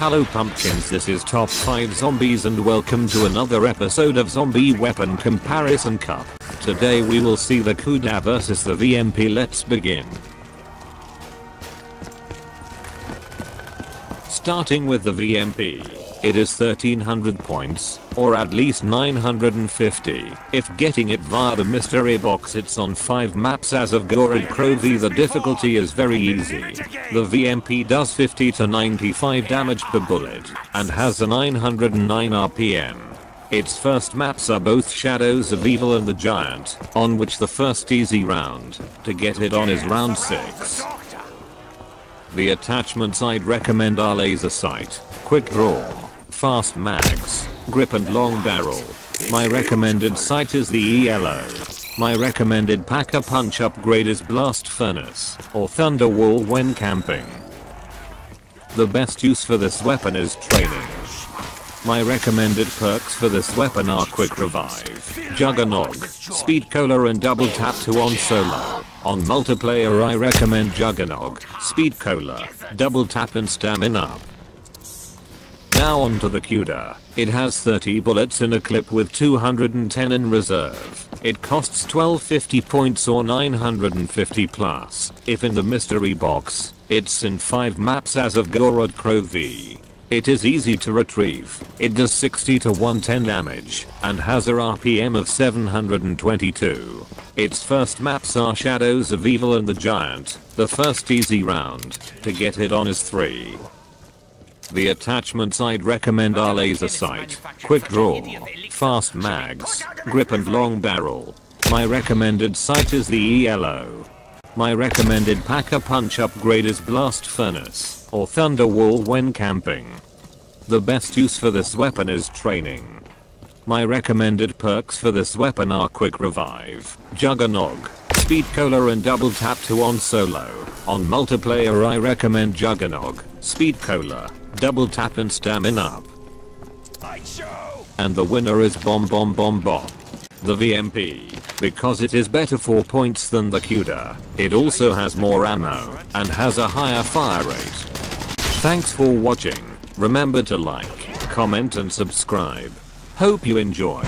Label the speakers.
Speaker 1: Hello pumpkins this is top 5 zombies and welcome to another episode of Zombie Weapon Comparison Cup. Today we will see the Kuda versus the VMP let's begin. Starting with the VMP. It is 1300 points, or at least 950. If getting it via the mystery box it's on 5 maps as of Gorod Krovi the difficulty is very easy. The VMP does 50 to 95 damage per bullet, and has a 909 RPM. Its first maps are both Shadows of Evil and the Giant, on which the first easy round to get it on is round 6. The attachments I'd recommend are laser sight, quick draw, fast mags, grip and long barrel. My recommended sight is the ELO. My recommended Pack-a-Punch upgrade is blast furnace or thunder wall when camping. The best use for this weapon is training. My recommended perks for this weapon are quick revive, juggernog, speed cola and double tap to on solo. On multiplayer I recommend juggernog, speed cola, double tap and stamina. Now onto the Kuda. It has 30 bullets in a clip with 210 in reserve. It costs 1250 points or 950 plus. If in the mystery box, it's in 5 maps as of Gorod Krovi. It is easy to retrieve. It does 60 to 110 damage and has a RPM of 722. Its first maps are Shadows of Evil and the Giant. The first easy round to get it on is 3. The attachments I'd recommend are laser sight, quick draw, fast mags, grip and long barrel. My recommended sight is the ELO. My recommended Pack-a-Punch upgrade is blast furnace or thunder wall when camping. The best use for this weapon is training. My recommended perks for this weapon are quick revive, juggernog, speed cola and double tap to on solo. On multiplayer I recommend juggernog, speed cola, double tap and stamina. Up. And the winner is bomb bomb bomb bomb. The VMP, because it is better for points than the Kuda, it also has more ammo and has a higher fire rate. Thanks for watching. Remember to like, comment and subscribe. Hope you enjoy.